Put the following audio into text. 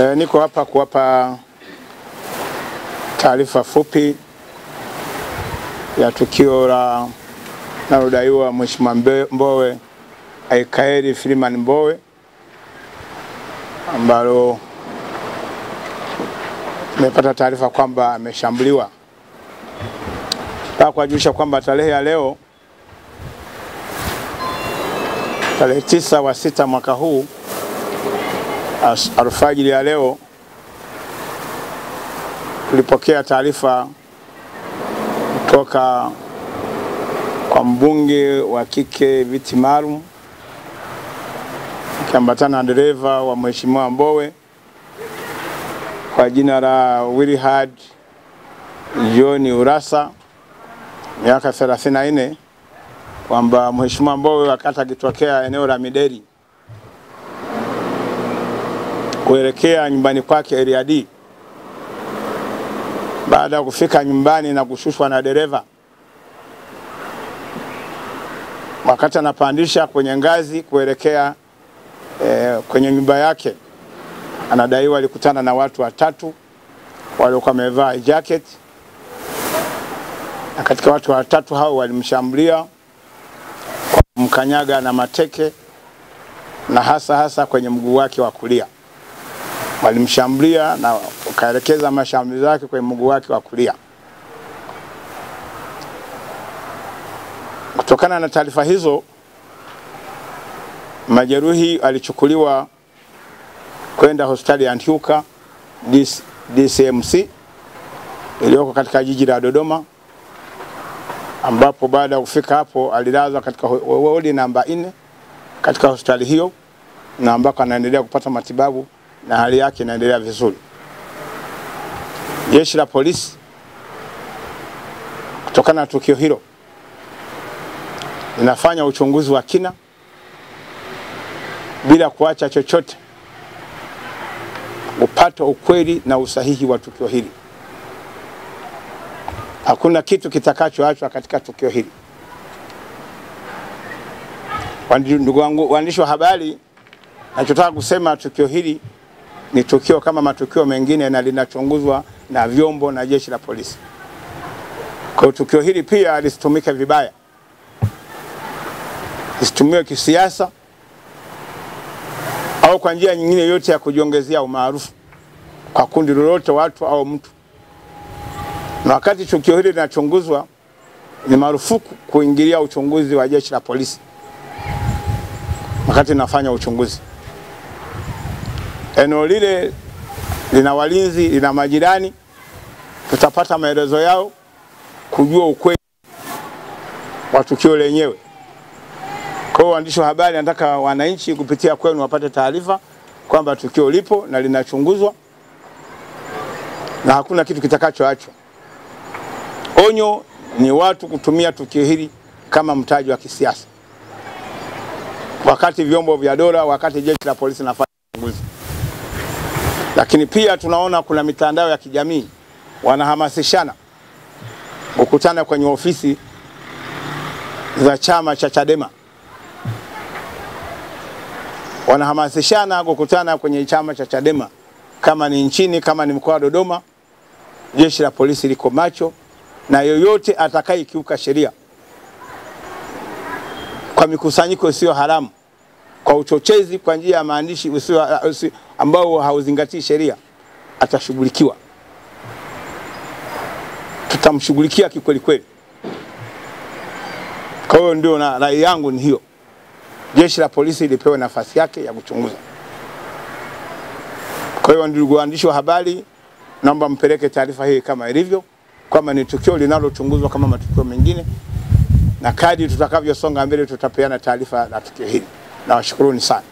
E, niko hapa kuwapa taarifa fupi ya tukio la linalodaiwa Mheshimiwa Mbowe Aikaeli Freeman Mbowe ambalo tumepata taarifa kwamba ameshambuliwa. Nataka kuwajulisha kwamba tarehe ya leo tarehe tisa wa sita mwaka huu alfajiri ya leo tulipokea taarifa kutoka kwa mbunge wa kike viti maalum akiambatana na dereva wa Mheshimiwa Mbowe kwa jina la Wilhard John Urasa miaka 34 kwamba Mheshimiwa Mbowe wakati akitokea eneo la Mideri kuelekea nyumbani kwake area baada ya kufika nyumbani na kushushwa na dereva, wakati anapandisha kwenye ngazi kuelekea eh, kwenye nyumba yake, anadaiwa alikutana na watu watatu waliokuwa wamevaa jacket, na katika watu watatu hao walimshambulia kwa mkanyaga na mateke na hasa hasa kwenye mguu wake wa kulia walimshambulia na wakaelekeza mashambulizi yake kwenye mguu wake wa kulia. Kutokana na taarifa hizo, majeruhi alichukuliwa kwenda hospitali ya Antiuka DCMC iliyoko katika jiji la Dodoma, ambapo baada ya kufika hapo alilazwa katika wodi namba nne katika hospitali hiyo na ambako anaendelea kupata matibabu na hali yake inaendelea vizuri. Jeshi la polisi kutokana na tukio hilo linafanya uchunguzi wa kina bila kuacha chochote kupata ukweli na usahihi wa tukio hili. Hakuna kitu kitakachoachwa katika tukio hili. Ndugu wangu waandishi wa habari, nachotaka kusema tukio hili ni tukio kama matukio mengine na linachunguzwa na vyombo na jeshi la polisi. Kwa tukio hili pia lisitumike vibaya, lisitumiwe kisiasa au kwa njia nyingine yote ya kujiongezea umaarufu kwa kundi lolote, watu au mtu. Na wakati tukio hili linachunguzwa, ni marufuku kuingilia uchunguzi wa jeshi la polisi wakati nafanya uchunguzi. Eneo lile lina walinzi, lina majirani, tutapata maelezo yao kujua ukweli wa tukio lenyewe. Kwa hiyo waandishi wa habari, nataka wananchi kupitia kwenu wapate taarifa kwamba tukio lipo na linachunguzwa na hakuna kitu kitakachoachwa. Onyo ni watu kutumia tukio hili kama mtaji wa kisiasa, wakati vyombo vya dola, wakati jeshi la polisi nafanya uchunguzi lakini pia tunaona kuna mitandao ya kijamii wanahamasishana kukutana kwenye ofisi za chama cha Chadema, wanahamasishana kukutana kwenye chama cha Chadema, kama ni nchini, kama ni mkoa wa Dodoma. Jeshi la polisi liko macho na yoyote atakayekiuka sheria kwa mikusanyiko isiyo haramu kwa uchochezi kwa njia ya maandishi ambao hauzingatii sheria atashughulikiwa. Tutamshughulikia kikweli kweli. Kwa hiyo ndio na rai yangu ni hiyo, jeshi la polisi lipewe nafasi yake ya kuchunguza. Kwa hiyo ndugu waandishi wa habari, naomba mpeleke taarifa hii kama ilivyo, kwamba ni tukio linalochunguzwa kama matukio mengine, na kadri tutakavyosonga mbele tutapeana taarifa la tukio hili. Nawashukuruni sana.